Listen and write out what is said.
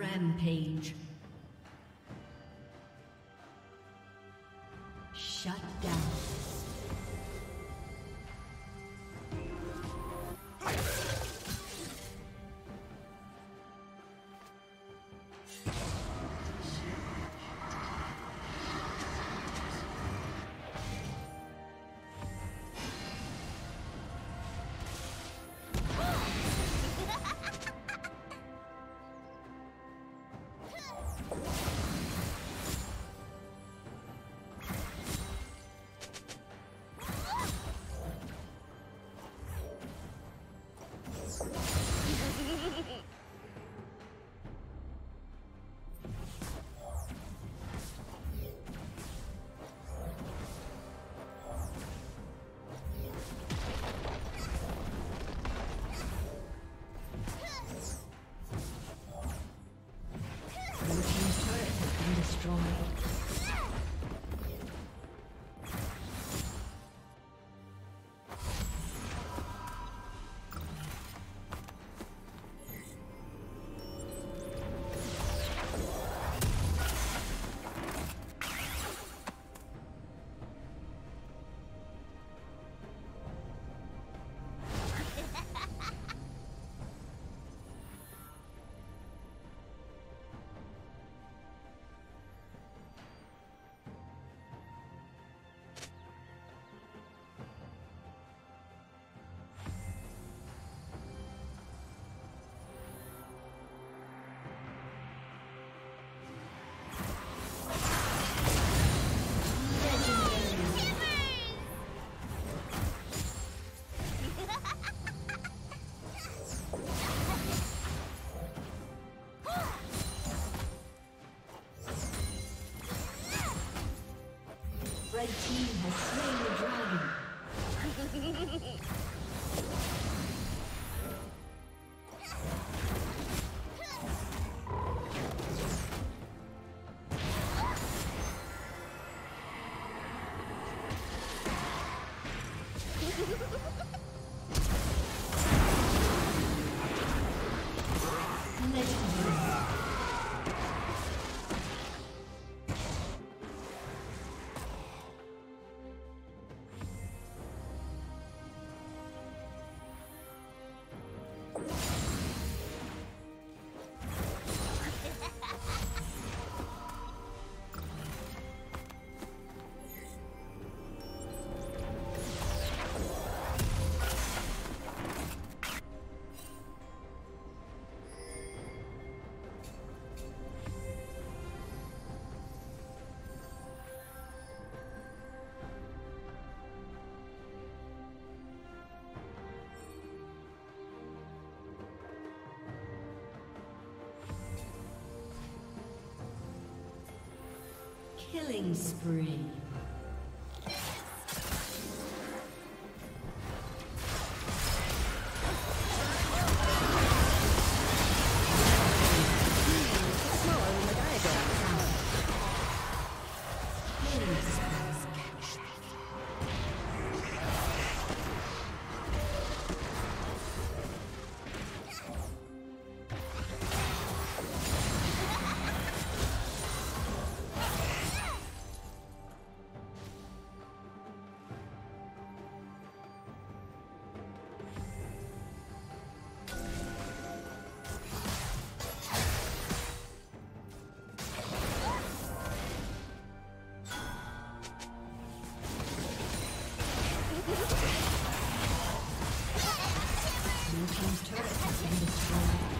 Rampage. Shut down. Killing spree. has been destroyed.